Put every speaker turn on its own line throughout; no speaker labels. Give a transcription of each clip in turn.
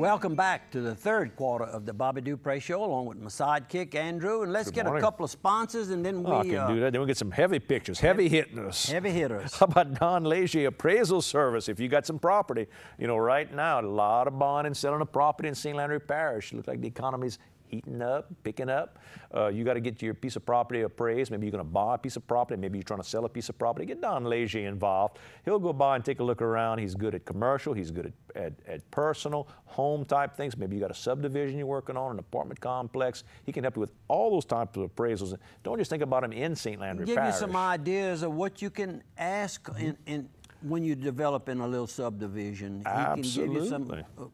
Welcome back to the third quarter of the Bobby Dupre Show, along with my sidekick Andrew. And let's
Good
get
morning.
a couple of sponsors, and then we
Oh, I can
uh,
do that. Then we get some heavy pictures, heavy hitting us.
heavy hitters.
How about Don Leger Appraisal Service? If you got some property, you know, right now, a lot of buying and selling of property in St. Landry Parish. Looks like the economy's heating up, picking up. Uh, you got to get your piece of property appraised. Maybe you're going to buy a piece of property. Maybe you're trying to sell a piece of property. Get Don Leger involved. He'll go by and take a look around. He's good at commercial. He's good at, at, at personal, home type things. Maybe you got a subdivision you're working on, an apartment complex. He can help you with all those types of appraisals. Don't just think about him in St. Landry
Give
Parish.
you some ideas of what you can ask in, in when you develop in a little subdivision. He can give you some
Absolutely.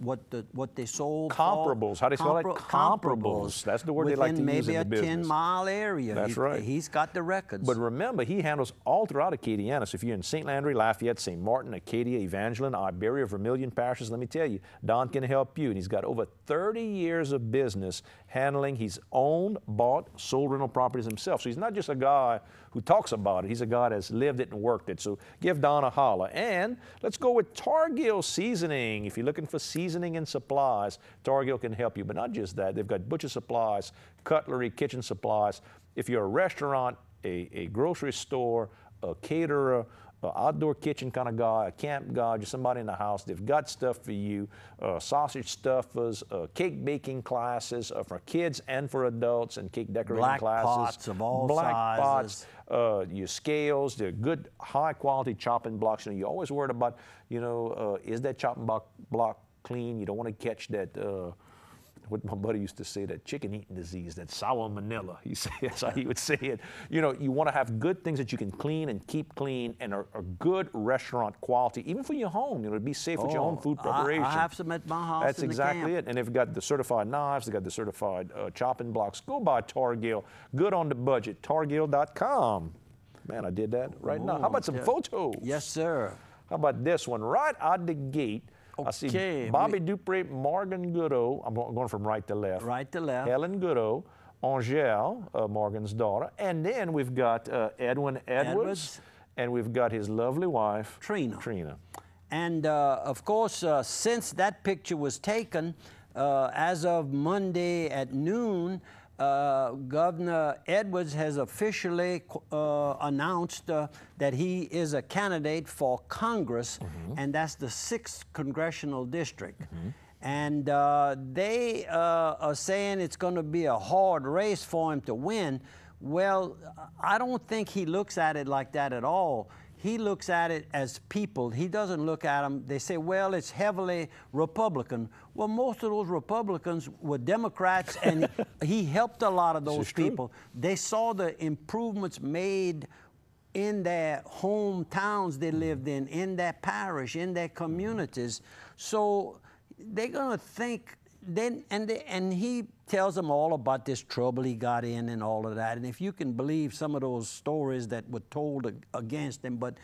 What the what they sold. for.
Comparables. How do you spell that? Comparables. That's the word they like to use
maybe
in the
a
business.
10 mile area.
That's right.
He's got the records.
But remember, he handles all throughout Acadiana. So if you're in St. Landry, Lafayette, St. Martin, Acadia, Evangeline, Iberia, Vermilion parishes, let me tell you, Don can help you. And he's got over 30 years of business handling. He's owned, bought, sold rental properties himself. So he's not just a guy who talks about it. He's a guy that's lived it and worked it. So give Don a holler. And let's go with Targil Seasoning. If you're looking for seasoning and supplies, Targil can help you. But not just that, they've got butcher supplies, cutlery, kitchen supplies. If you're a restaurant, a, a grocery store, a caterer, an outdoor kitchen kind of guy, a camp guy, just somebody in the house, they've got stuff for you. Uh, sausage stuffers, uh, cake baking classes uh, for kids and for adults, and cake decorating
Black
classes.
pots of all
Black pots,
sizes.
uh, your scales, they're good, high quality chopping blocks. You know, you're always worried about, you know, uh, is that chopping block, block clean? You don't want to catch that. What my buddy used to say, that chicken eating disease, that salmonella. He said, that's how he would say it. You know, you want to have good things that you can clean and keep clean and are, are good restaurant quality, even for your home. You know, to be safe with your own
Oh,
food preparation.
I have some at my house
That's exactly it. And they've got the certified knives, they've got the certified uh, chopping blocks. Go buy Targil. Good on the budget. Targil.com. Man, I did that right now. How about some
yeah.
photos?
yes, sir.
How about this one? Right out the gate, I see Bobby
we-
Dupre, Morgan Goudeau. I'm going from right to left.
Right to left.
Helen Goudeau, Angele, uh, Morgan's daughter. And then we've got uh, Edwin Edwards,
Edwards.
and we've got his lovely wife,
Trina.
Trina.
And uh, of course, uh, since that picture was taken, uh, as of Monday at noon, uh, Governor Edwards has officially uh, announced uh, that he is a candidate for Congress, and that's the sixth congressional district. And uh, they uh, are saying it's going to be a hard race for him to win. Well, I don't think he looks at it like that at all. He looks at it as people. He doesn't look at them. They say, well, it's heavily Republican. Well, most of those Republicans were Democrats, and he helped a lot of those
is true.
people. They saw the improvements made in their hometowns they mm. lived in, in their parish, in their communities. So they're gonna think then and and he tells them all about this trouble he got in and all of that. And if you can believe some of those stories that were told against him, but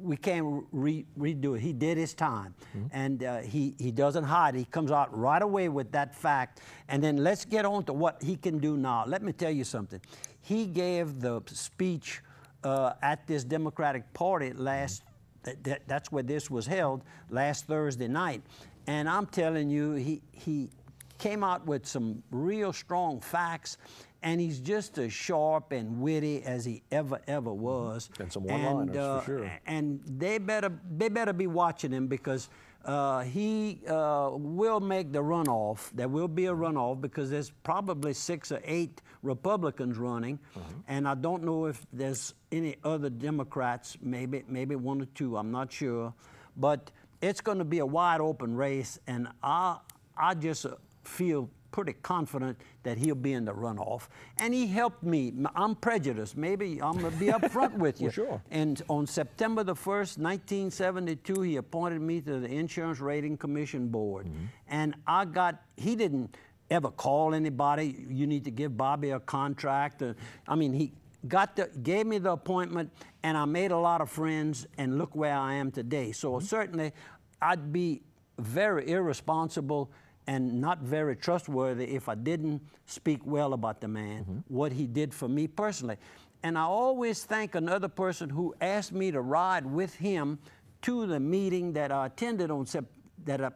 we can't re- redo it. He did his time, and uh, he he doesn't hide. He comes out right away with that fact. And then let's get on to what he can do now. Let me tell you something. He gave the speech uh, at this Democratic Party last. That, that, that's where this was held last Thursday night, and I'm telling you, he he came out with some real strong facts, and he's just as sharp and witty as he ever ever was.
And some one-liners, for
uh,
sure.
And they better they better be watching him because uh, he uh, will make the runoff. There will be a runoff because there's probably six or eight Republicans running,
Mm-hmm.
and I don't know if there's any other Democrats. Maybe maybe one or two. I'm not sure, but it's going to be a wide open race, and I I just uh, feel pretty confident that he'll be in the runoff. And he helped me. I'm prejudiced. Maybe I'm going to be upfront with you.
Well, sure.
And on September the 1st, 1972, he appointed me to the Insurance Rating Commission Board.
Mm-hmm.
And I got, he didn't ever call anybody, you need to give Bobby a contract. or- I mean, he got the, gave me the appointment, and I made a lot of friends, and look where I am today. So
Mm-hmm.
certainly, I'd be very irresponsible and not very trustworthy if I didn't speak well about the man, what he did for me personally. And I always thank another person who asked me to ride with him to the meeting that I attended on Sep- that I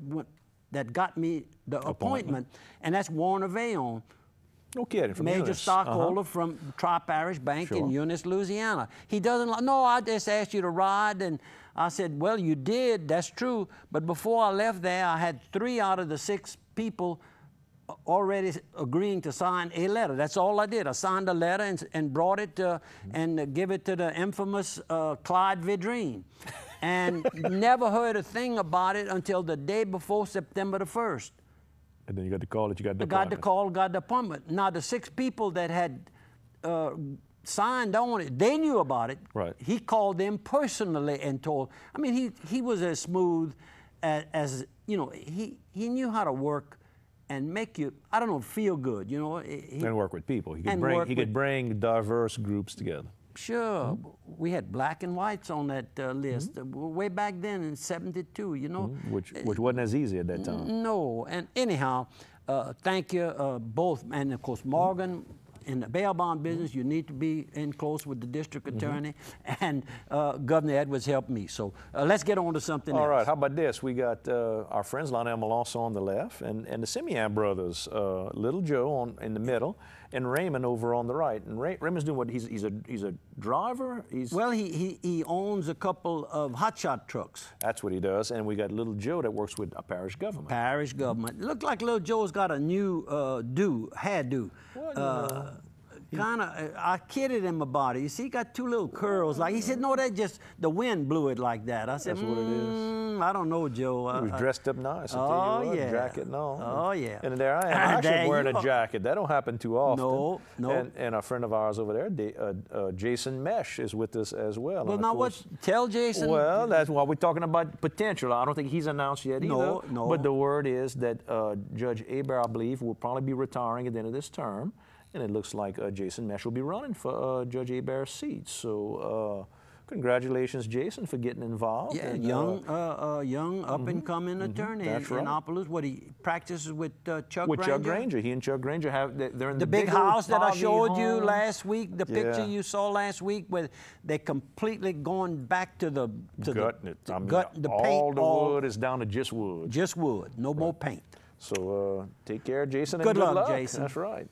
went- that got me the appointment, and that's Warner Vayon,
No kidding. From
major
Eunice.
Stockholder from Tri Parish Bank in Eunice, Louisiana. He doesn't like, no, I just asked you to ride. And I said, well, you did, that's true. But before I left there, I had three out of the six people already agreeing to sign a letter. That's all I did. I signed a letter and, and brought it to, and uh, give it to the infamous uh, Clyde Vidrine. And never heard a thing about it until the day before September the 1st.
And then you got the call that you got the
got the call, got the appointment. Now, the six people that had uh, signed on it, they knew about it.
Right.
He called them personally and told. I mean, he he was as smooth as, as you know. He he knew how to work and make you. I don't know, feel good. You know. He,
and work with people. He could bring he could bring diverse groups together.
Sure,
Mm-hmm.
we had black and whites on that uh, list uh, way back then in '72. You know.
Which which wasn't as easy at that time.
No, and anyhow, uh, thank you uh, both, and of course Morgan. In the bail bond business, you need to be in close with the district attorney, and uh, Governor Edwards helped me. So uh, let's get on to something
All
else.
right, how about this? We got uh, our friends Lionel Melanson on the left, and, and the Simeon brothers, uh, Little Joe on in the middle, and Raymond over on the right. And Ray, Raymond's doing what? He's, he's a he's a driver. He's
Well, he, he, he owns a couple of hotshot trucks.
that's what he does. And we got Little Joe that works with a parish government.
Parish government. Look like little Joe's got a new uh, do, hairdo. Uh, kind of, I kidded him about it. You see, he got two little curls. Like he said, no, that just the wind blew it like that. I said,
That's what it is.
"Mm, I don't know, Joe.
He was
Uh,
dressed up nice. I tell
Oh, yeah.
jacket and all.
Oh, yeah.
And there I am. I should wear
you
a jacket. That don't happen too often.
No, no.
And, and a friend of ours over there, uh, uh, Jason Meche, is with us as well.
well, now what? Tell Jason.
Well, that's why we're talking about potential. I don't think he's announced yet either.
No, no.
But the word is that uh, Judge Aber, I believe, will probably be retiring at the end of this term, and it looks like uh, Jason Meche will be running for uh, Judge Aber's seat. So, uh, congratulations, Jason, for getting involved.
Yeah,
and,
young, uh, uh, young, up and coming attorney in
That's right.
What he practices with uh, Chuck
with
Granger.
Chuck Granger, he and Chuck Granger have they- they're in the,
The big, house that I showed you last week, the picture you saw last week, where they're completely going back to the to
Gutting
the,
it.
the
I mean,
gut, the
all
paint,
the
all
wood is down to just wood.
just wood, no more paint.
So uh, take care, Jason.
Good
and good
luck, Jason.
That's right.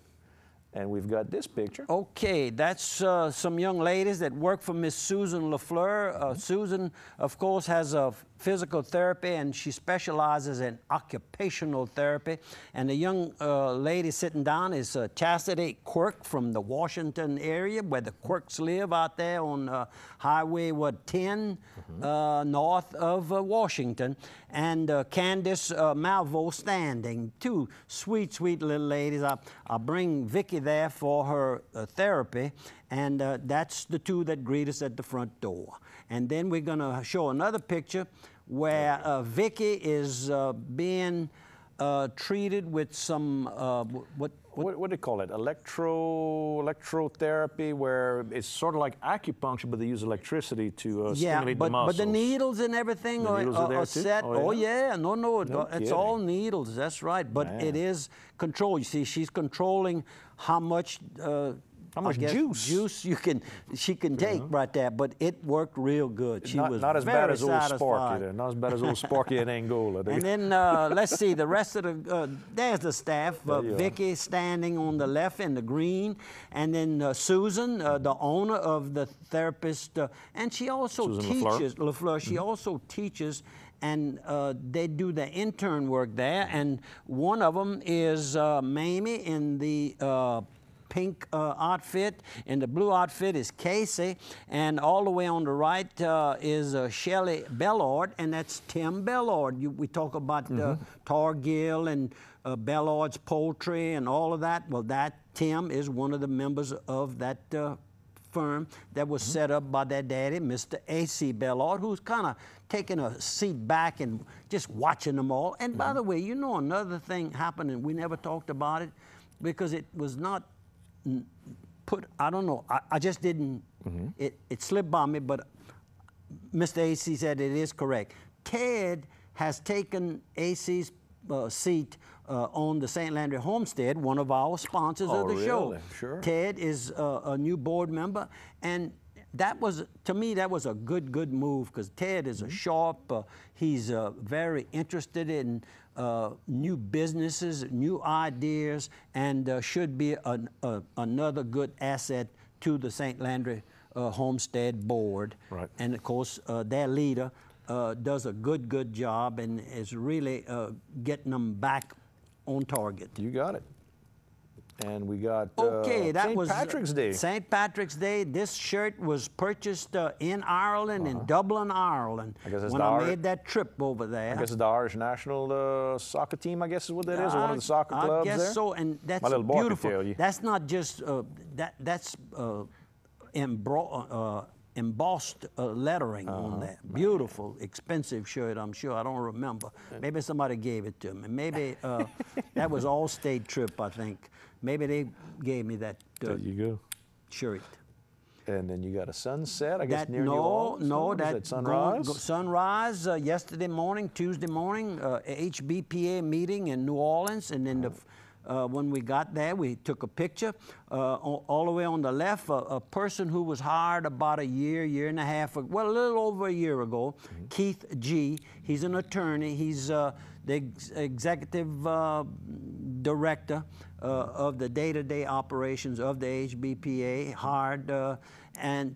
And we've got this picture.
Okay, that's uh, some young ladies that work for Miss Susan LaFleur. Uh,
Mm-hmm.
Susan, of course, has a physical therapy and she specializes in occupational therapy. And the young uh, lady sitting down is uh, Chastity Quirk from the Washington area, where the Quirks live out there on uh, Highway what 10
Mm-hmm.
uh, north of uh, Washington. And uh, Candace uh, Malvo standing, two sweet, sweet little ladies. I, I bring Vicky there for her uh, therapy, and uh, that's the two that greet us at the front door. And then we're going to show another picture where uh, Vicky is uh, being uh, treated with some uh, what
What, what do they call it? Electro electrotherapy, where it's sort of like acupuncture, but they use electricity to uh,
yeah,
stimulate
but,
the muscles.
but the needles and everything
The
are,
are
are- are set.
Oh,
Oh,
yeah?
yeah, no, no,
No
it's
kidding.
all needles. That's right. But
Man.
it is controlled. You see, she's controlling how much. Uh,
How much
guess
juice?
Juice you can she can take right there, but it worked real good. She
not,
was
not as
very
bad as old
satisfied.
Sparky. There. Not as bad as old Sparky in Angola. They-
And then uh, let's see the rest of the. Uh, there's the staff. Uh,
There you.
Vicky standing on the left in the green, and then uh, Susan, uh, the owner of the therapist, uh, and she also
Susan LaFleur.
teaches Lafleur. She also teaches. And uh, they do the intern work there, and one of them is uh, Mamie in the uh, pink uh, outfit, and the blue outfit is Casey, and all the way on the right uh, is uh, Shelley Bellard, and that's Tim Bellard. You, we talk about uh, Targil and uh, Bellard's Poultry and all of that. Well, that Tim is one of the members of that uh, firm that was set up by their daddy, Mr. A.C. Bellard, who's kind of taking a seat back and just watching them all. And by the way, you know another thing happened, and we never talked about it because it was not put, I don't know, I, I just didn't, it, it slipped by me, but Mr. AC said it is correct. Ted has taken AC's uh, seat uh, on the St. Landry Homestead, one of our sponsors
Oh,
of the show.
really? Sure.
Ted is uh, a new board member, and that was to me that was a good good move because Ted is a sharp. Uh, he's uh, very interested in uh, new businesses, new ideas, and uh, should be an, uh, another good asset to the St. Landry uh, Homestead Board.
Right.
And of course, uh, their leader uh, does a good good job and is really uh, getting them back on target.
You got it. And we got uh,
Okay, that
St.
was uh,
Patrick's Day.
St. Patrick's Day. This shirt was purchased uh, in Ireland, in Dublin, Ireland.
Uh-huh. I guess it's
when I
Irish-
made that trip over there.
I guess it's the Irish national uh, soccer team. I guess is what that is, or one of the soccer
I
clubs
guess
there.
so, and that's
My little boy could
beautiful. That's not just uh, that. That's uh, embro- uh, embossed uh, lettering
Uh-huh.
on that. Beautiful, expensive shirt. I'm sure. I don't remember. Maybe somebody gave it to me. Maybe uh, that was all state trip. I think. Maybe they gave me that uh,
There you go.
shirt.
And then you got a sunset. I guess
That,
near New
no,
Orleans.
no, that
that sunrise.
go- sunrise uh, yesterday morning, Tuesday morning, uh, HBPA meeting in New Orleans, and then the, f- uh, when we got there, we took a picture. Uh, all, the way on the left, a, a person who was hired about a year, year and a half, well, a little over a year ago, Keith G. He's an attorney. He's uh, the ex- executive uh, director uh, of the day-to-day operations of the HBPA, hired, uh, and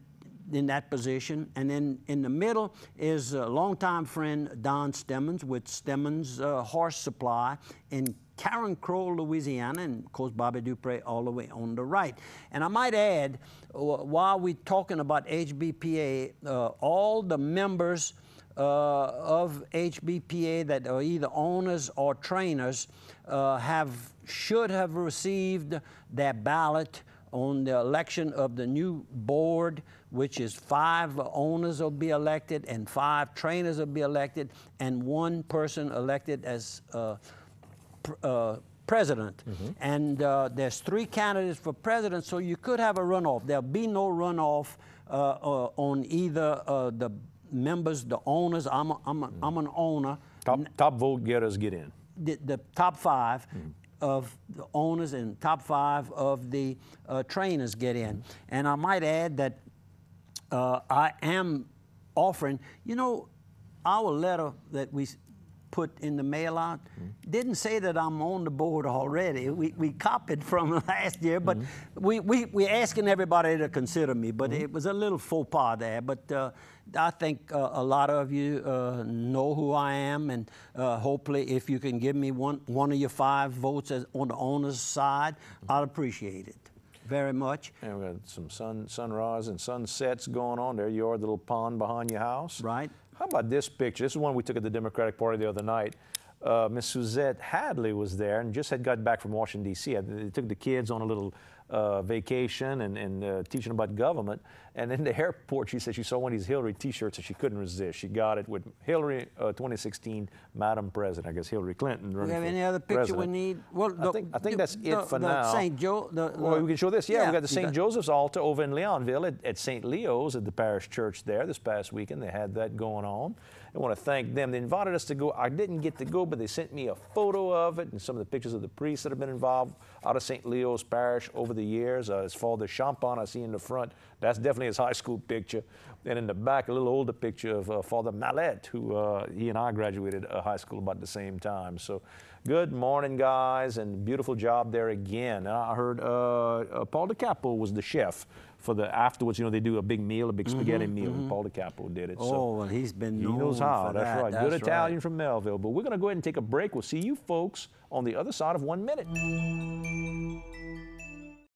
in that position. And then in the middle is a longtime friend, Don Stemmons, with Stemmons uh, Horse Supply in Carencro, Louisiana, and of course Bobby Dupre all the way on the right. And I might add, while we're talking about HBPA, uh, all the members uh, of HBPA that are either owners or trainers uh, have should have received their ballot on the election of the new board, which is five owners will be elected and five trainers will be elected, and one person elected as uh, pr- uh, president. And uh, there's three candidates for president, so you could have a runoff. There'll be no runoff uh, uh, on either uh, the members, the owners. I'm, a, I'm, a, I'm an owner.
Top, top vote getters get in.
The, the top 5 of the owners and top five of the uh, trainers get in. And I might add that uh, I am offering, you know, our letter that we put in the mail out didn't say that I'm on the board already. We, we copied from last year, but we, we, we're asking everybody to consider me, but it was a little faux pas there. But uh, I think uh, a lot of you uh, know who I am, and uh, hopefully, if you can give me one, one of your five votes as, on the owner's side, I'd appreciate it very much.
And we got some sun, sunrise and sunsets going on. There you are, the little pond behind your house.
Right.
How about this picture? This is one we took at the Democratic Party the other night. Uh, Miss Suzette Hadley was there and just had got back from Washington, D.C. They took the kids on a little uh, vacation and, and uh, teaching about government. And in the airport, she said she saw one of these Hillary T-shirts and she couldn't resist. She got it with Hillary uh, 2016 Madam President. I guess Hillary Clinton.
We have any other picture
president.
we need? Well,
I think, I think that's it for
the
now.
St. Joe. The,
Well, we can show this. Yeah, we got the St. Joseph's altar over in Leonville at, at St. Leo's at the parish church there this past weekend. They had that going on. I want to thank them. They invited us to go. I didn't get to go, but they sent me a photo of it and some of the pictures of the priests that have been involved out of St. Leo's parish over the years. Uh, as far the champagne I see in the front, that's definitely his high school picture. And in the back, a little older picture of uh, Father Mallet, who uh, he and I graduated uh, high school about the same time. So, good morning, guys, and beautiful job there again. And I heard uh, uh, Paul DeCapo was the chef for the afterwards. You know, they do a big meal, a big spaghetti meal, and Paul DeCapo did it.
Mm-hmm, Oh, well, he's been
he knows how. That's
that.
right. Good
That's
Italian
right.
from Melville. But we're going to go ahead and take a break. We'll see you folks on the other side of one minute.